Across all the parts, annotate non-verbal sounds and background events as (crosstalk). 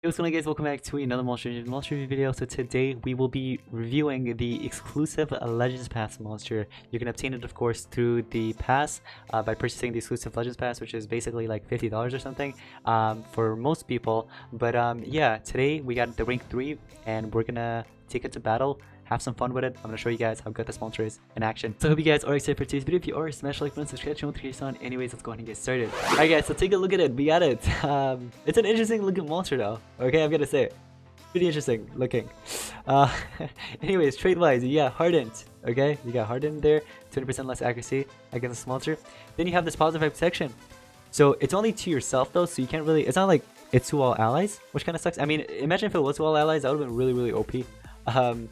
What's going on guys, welcome back to another Monster Energy Monster Review video. So today we will be reviewing the exclusive Legends Pass monster. You can obtain it of course through the pass uh, by purchasing the exclusive Legends Pass which is basically like $50 or something um, for most people. But um, yeah, today we got the rank 3 and we're gonna take it to battle have some fun with it. I'm gonna show you guys how good this monster is in action. So I hope you guys are excited for today's video. If you are, smash like button, subscribe to the channel, Anyways, let's go ahead and get started. Alright guys, so take a look at it. We got it. (laughs) Um, it's an interesting looking monster though. Okay, I'm gonna say it. Pretty interesting looking. Uh, (laughs) anyways, trait wise, yeah, hardened. Okay, you got hardened there, 20% less accuracy against this monster. Then you have this positive protection. So it's only to yourself though, so you can't really. It's not like it's to all allies, which kind of sucks. I mean, imagine if it was to all allies, that would have been really, really OP. Um,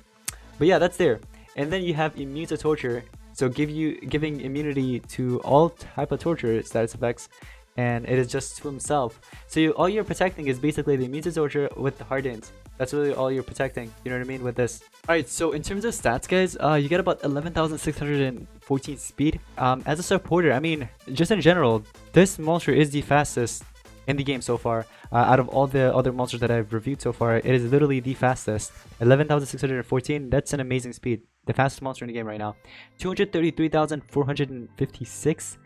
but yeah, that's there. And then you have immune to torture. So give you giving immunity to all type of torture status effects and it is just to himself. So you, all you're protecting is basically the immune to torture with the hardened. That's really all you're protecting. You know what I mean with this. Alright, so in terms of stats, guys, uh, you get about 11,614 speed. Um, as a supporter, I mean, just in general, this monster is the fastest in the game so far. Uh, out of all the other monsters that I've reviewed so far, it is literally the fastest. 11,614, that's an amazing speed. The fastest monster in the game right now. 233,456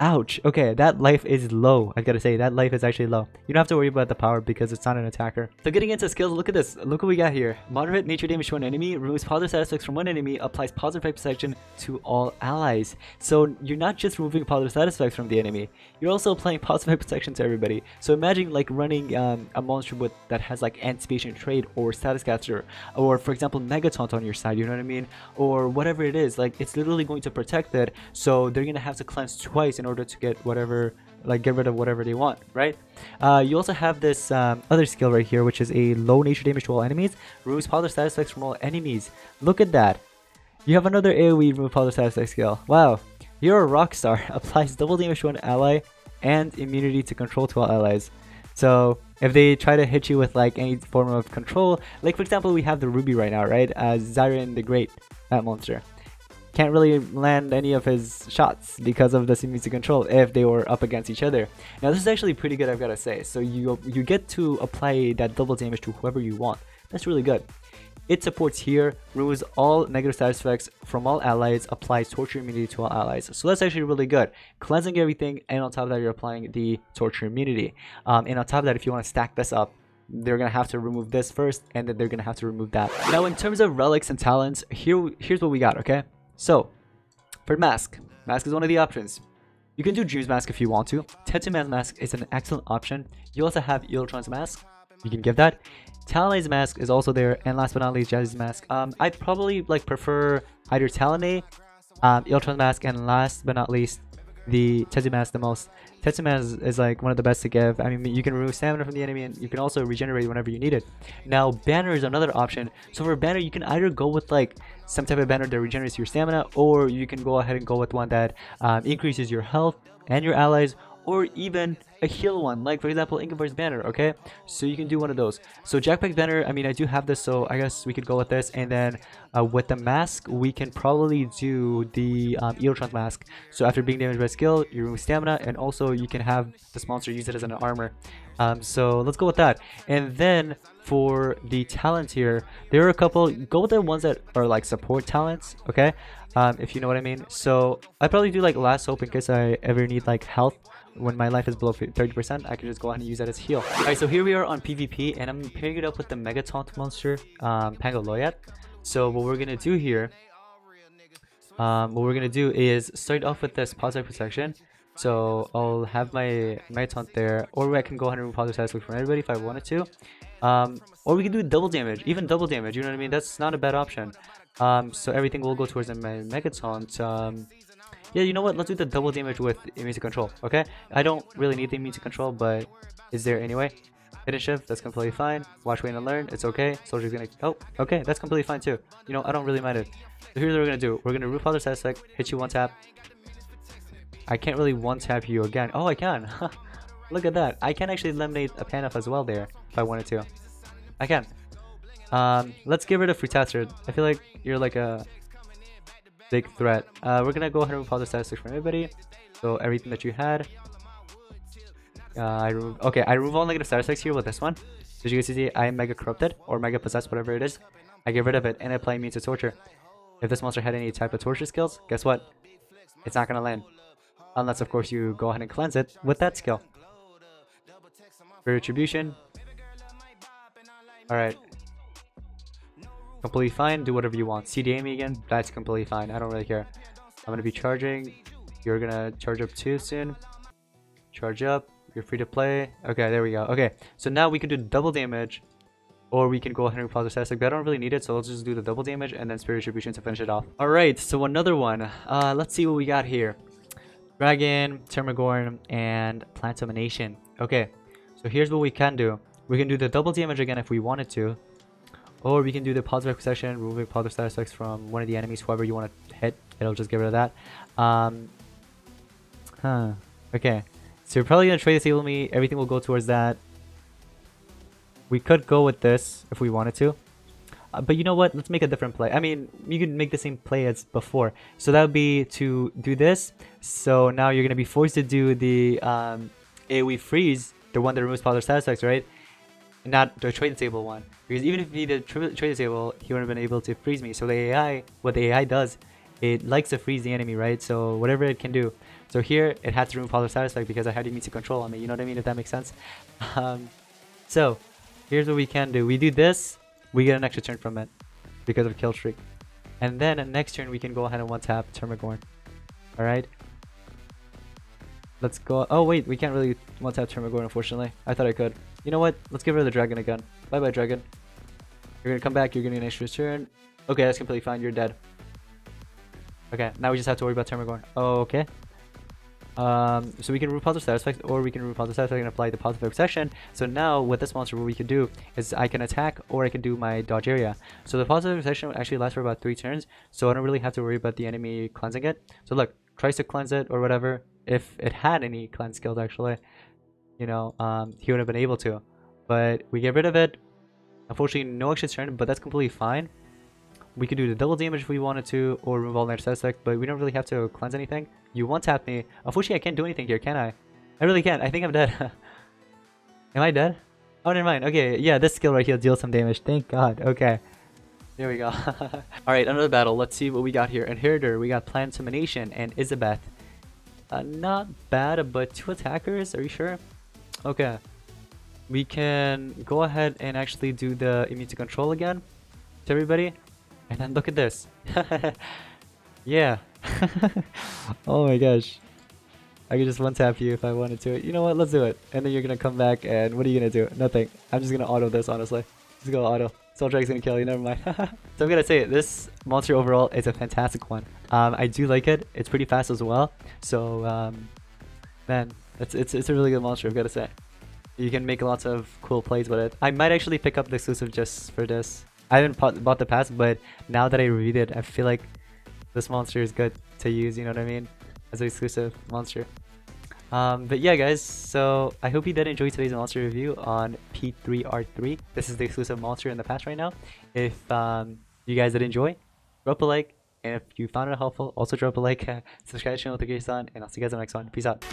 Ouch. Okay, that life is low. I gotta say, that life is actually low. You don't have to worry about the power because it's not an attacker. So getting into skills, look at this. Look what we got here. Moderate nature damage to one enemy, removes positive status effects from one enemy, applies positive effect protection to all allies. So you're not just removing positive status effects from the enemy, you're also applying positive protection to everybody. So imagine like running um, a monster with that has like anticipation trait or status caster, or for example Megataunt on your side, you know what I mean? Or whatever it is, like it's literally going to protect it, so they're gonna have to cleanse twice in order to get whatever like get rid of whatever they want right? Uh, you also have this um, other skill right here which is a low nature damage to all enemies. Removes positive status effects from all enemies. Look at that. You have another aoe remove positive status effect skill. Wow. You're a rock star. (laughs) Applies double damage to one ally and immunity to control to all allies. So if they try to hit you with like any form of control like for example we have the ruby right now right? As Xiron the great that monster can't really land any of his shots because of the music control if they were up against each other. Now this is actually pretty good I've gotta say. So you you get to apply that double damage to whoever you want. That's really good. It supports here, removes all negative status effects from all allies, applies torture immunity to all allies. So that's actually really good. Cleansing everything, and on top of that, you're applying the torture immunity. Um, and on top of that, if you want to stack this up, they're gonna have to remove this first, and then they're gonna have to remove that. Now, in terms of relics and talents, here here's what we got. Okay, so, for Mask, Mask is one of the options. You can do Dreams Mask if you want to. Tetsuman's Mask is an excellent option. You also have Eultron's Mask. You can give that. Talonay's Mask is also there. And last but not least, Jazzy's Mask. Um, I'd probably like prefer either Talonay, um, Eultron's Mask, and last but not least, the Tetsu Mask the most. Tetsu Mask is, is, like one of the best to give. I mean, you can remove stamina from the enemy and you can also regenerate whenever you need it. Now, Banner is another option. So for Banner, you can either go with like some type of banner that regenerates your stamina or you can go ahead and go with one that um, increases your health and your allies or even a heal one like for example Ingeborg's banner okay? So you can do one of those. So Jackpack's banner I mean I do have this so I guess we could go with this. And then uh, with the mask we can probably do the um, Eultron's mask. So after being damaged by skill you remove stamina and also you can have this monster use it as an armor. Um, so let's go with that. And then for the talent here there are a couple. Go with the ones that are like support talents okay? Um, if you know what I mean. So I probably do like last hope in case I ever need like health when my life is below 30%, I can just go ahead and use that as heal. Alright, so here we are on PvP, and I'm pairing it up with the Megataunt monster, um. So what we're gonna do here, um, what we're gonna do is start off with this positive protection. So I'll have my Megataunt there, or I can go ahead and remove positive status from everybody if I wanted to. Um, or we can do double damage, even double damage, you know what I mean? That's not a bad option. Um, so everything will go towards my Megataunt. Um, yeah, you know what? Let's do the double damage with immune control, okay? I don't really need the immune control, but is there anyway? Hidden shift, that's completely fine. Watch, wait, and learn, it's okay. Soldier's gonna, oh, okay, that's completely fine too. You know, I don't really mind it. So here's what we're gonna do. We're gonna root father static, hit you one tap. I can't really one tap you again. Oh, I can. (laughs) Look at that. I can actually eliminate a pan Panaf as well there if I wanted to. I can. Um, let's get rid of Fruitaster. I feel like you're like a big threat. Uh, we're gonna go ahead and remove the statistics from everybody. So everything that you had. Uh, I remove, okay, I remove all negative statistics here with this one. As you can see, I am Mega Corrupted, or Mega Possessed, whatever it is. I get rid of it, and apply Immune to Torture. If this monster had any type of Torture skills, guess what? It's not gonna land. Unless, of course, you go ahead and cleanse it with that skill. For Retribution. Alright. Completely fine, do whatever you want. CDA me again, that's completely fine. I don't really care. I'm gonna be charging. You're gonna charge up too soon. Charge up. You're free to play. Okay, there we go. Okay, so now we can do double damage. Or we can go ahead and pause the static, but I don't really need it, so let's just do the double damage and then Spirit Retribution to finish it off. Alright, so another one. Uh, let's see what we got here. Dragon, Termagorn, and Plant Domination. Okay, so here's what we can do. We can do the double damage again if we wanted to. Or we can do the positive possession, removing positive status effects from one of the enemies, whoever you want to hit. It'll just get rid of that. Um, huh. Okay. So you're probably going to trait disable me. Everything will go towards that. We could go with this if we wanted to. Uh, but you know what? Let's make a different play. I mean, you can make the same play as before. So that would be to do this. So now you're going to be forced to do the um, AoE freeze, the one that removes positive status effects, right? Not the trait disable one. Because even if he did trait disable, he wouldn't have been able to freeze me. So the AI, what the AI does, it likes to freeze the enemy, right? So whatever it can do. So here, it had to remove status effect because I had to control on me. You know what I mean? If that makes sense. (laughs) Um, so here's what we can do. We do this, we get an extra turn from it because of kill streak. And then next turn, we can go ahead and one tap Termagorn. Alright? Let's go. Oh, wait, we can't really one tap Termagorn, unfortunately. I thought I could. You know what? Let's give her the dragon again. Bye bye, dragon. You're gonna come back, you're gonna get an extra turn. Okay, that's completely fine, you're dead. Okay, now we just have to worry about Termagorn. okay. Um, so we can remove positive status effect, or we can remove positive status effect and apply the positive obsession. So now with this monster, what we can do is I can attack, or I can do my dodge area. So the positive obsession actually lasts for about three turns, so I don't really have to worry about the enemy cleansing it. So look, tries to cleanse it or whatever, if it had any cleanse skills actually you know, um, he would have been able to. But we get rid of it. Unfortunately, no extra turn, but that's completely fine. We could do the double damage if we wanted to, or remove all negative effect, but we don't really have to cleanse anything. You one tap me. Unfortunately, I can't do anything here, can I? I really can't. I think I'm dead. (laughs) Am I dead? Oh, never mind. Okay, yeah, this skill right here deals some damage. Thank God. Okay. There we go. (laughs) Alright, another battle. Let's see what we got here. Inheritor, we got Plant Domination and Isabeth. Uh, not bad, but two attackers? Are you sure? Okay. We can go ahead and actually do the immunity control again to everybody. And then look at this. (laughs) yeah. (laughs) oh my gosh. I could just one tap you if I wanted to. You know what? Let's do it. And then you're gonna come back and what are you gonna do? Nothing. I'm just gonna auto this honestly. Just go auto. Soul Dragon's gonna kill you, never mind. (laughs) so I'm gonna say this monster overall is a fantastic one. Um, I do like it. It's pretty fast as well. So um, man, it's, it's, it's a really good monster, I've got to say. You can make lots of cool plays with it. I might actually pick up the exclusive just for this. I haven't bought the pass, but now that I reviewed it, I feel like this monster is good to use, you know what I mean? As an exclusive monster. Um, but yeah, guys, so I hope you did enjoy today's monster review on P3R3. This is the exclusive monster in the past right now. If um, you guys did enjoy, drop a like, and if you found it helpful, also drop a like, (laughs) subscribe to the channel with the on, and I'll see you guys in the next one. Peace out.